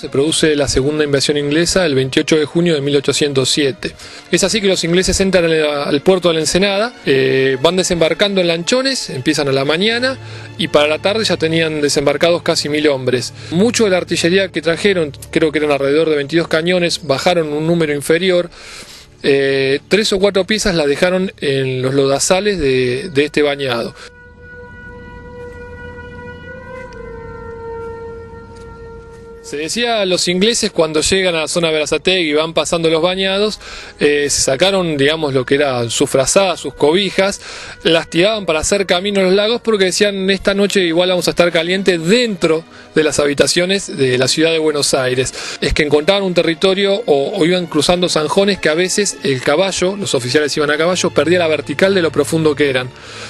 Se produce la segunda invasión inglesa el 28 de junio de 1807. Es así que los ingleses entran al puerto de la Ensenada, eh, van desembarcando en lanchones, empiezan a la mañana y para la tarde ya tenían desembarcados casi mil hombres. Mucho de la artillería que trajeron, creo que eran alrededor de 22 cañones, bajaron un número inferior. Eh, tres o cuatro piezas las dejaron en los lodazales de este bañado. Se decía los ingleses cuando llegan a la zona de Berazategui y van pasando los bañados, eh, se sacaron, digamos, lo que era su frazada, sus cobijas, las tiraban para hacer camino a los lagos porque decían, esta noche igual vamos a estar calientes dentro de las habitaciones de la ciudad de Buenos Aires. Es que encontraban un territorio o, o iban cruzando zanjones que a veces el caballo, los oficiales iban a caballo, perdía la vertical de lo profundo que eran,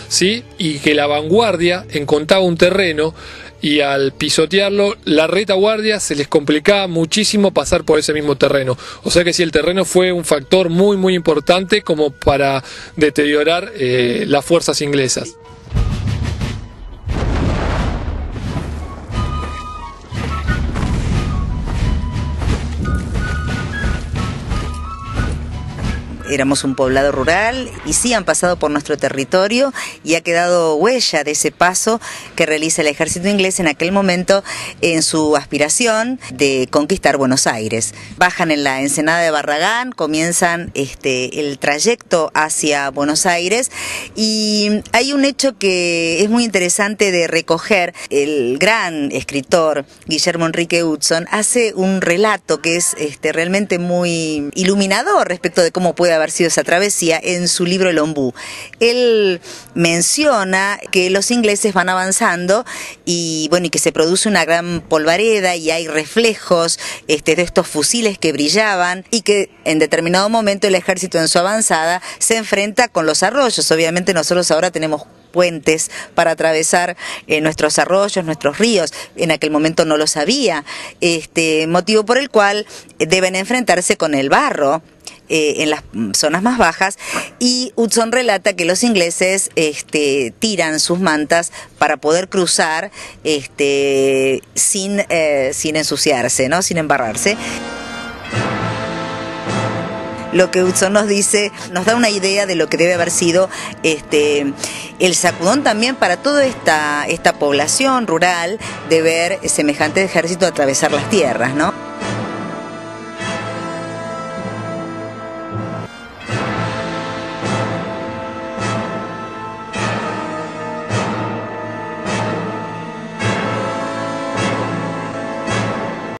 ¿sí? Y que la vanguardia encontraba un terreno y al pisotearlo, la retaguardia se les complicaba muchísimo pasar por ese mismo terreno. O sea que si el terreno fue un factor muy muy importante como para deteriorar eh, las fuerzas inglesas. Éramos un poblado rural y sí han pasado por nuestro territorio y ha quedado huella de ese paso que realiza el ejército inglés en aquel momento en su aspiración de conquistar Buenos Aires. Bajan en la ensenada de Barragán, comienzan este, el trayecto hacia Buenos Aires y hay un hecho que es muy interesante de recoger. El gran escritor Guillermo Enrique Hudson hace un relato que es este, realmente muy iluminador respecto de cómo puede haber sido esa travesía en su libro El Ombú. Él menciona que los ingleses van avanzando y bueno, y que se produce una gran polvareda y hay reflejos este, de estos fusiles que brillaban y que en determinado momento el ejército en su avanzada se enfrenta con los arroyos. Obviamente nosotros ahora tenemos puentes para atravesar eh, nuestros arroyos, nuestros ríos. En aquel momento no lo sabía, este, motivo por el cual deben enfrentarse con el barro eh, en las zonas más bajas y Hudson relata que los ingleses este, tiran sus mantas para poder cruzar este, sin, eh, sin ensuciarse, ¿no? sin embarrarse lo que Hudson nos dice nos da una idea de lo que debe haber sido este el sacudón también para toda esta, esta población rural de ver semejante ejército atravesar las tierras, ¿no?